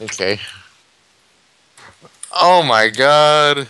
Okay. Oh my god.